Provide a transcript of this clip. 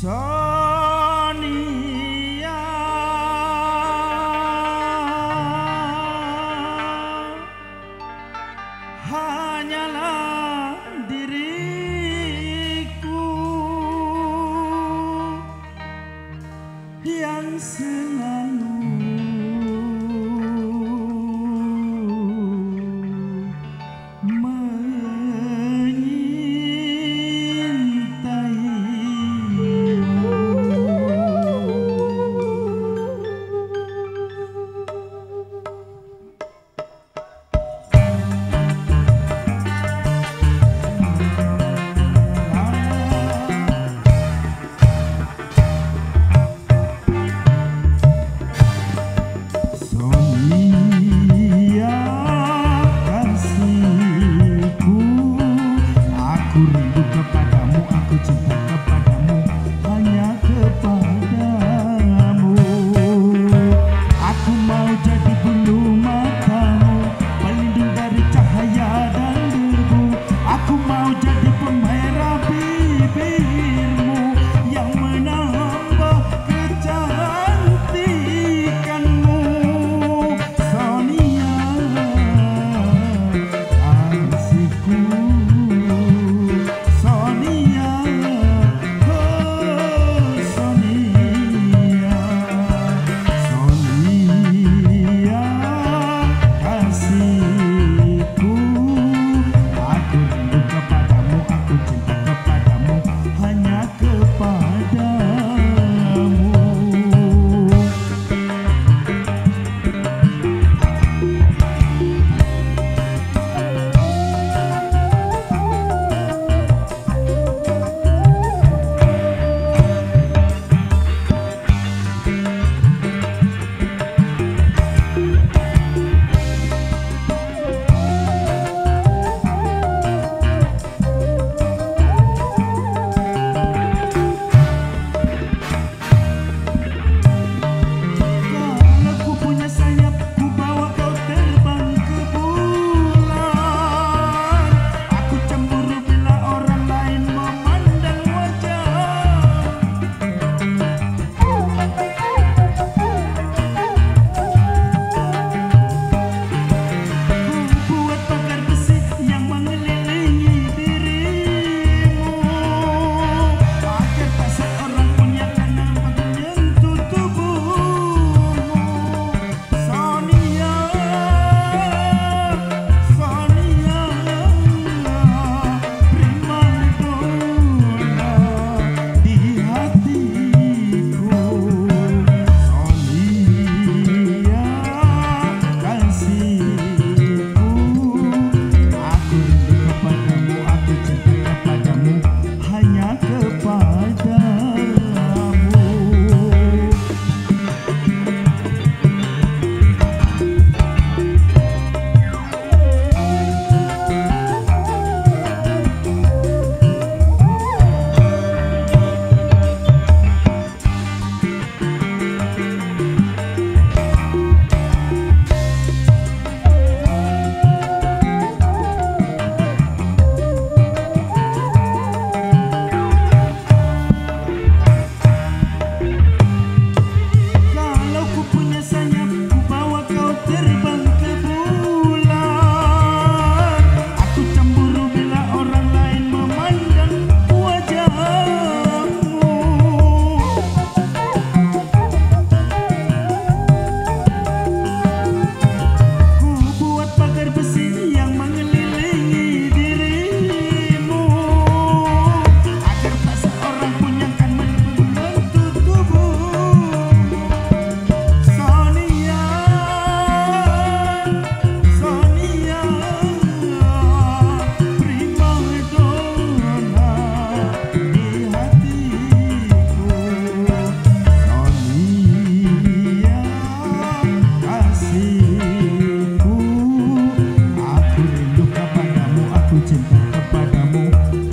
So Paramo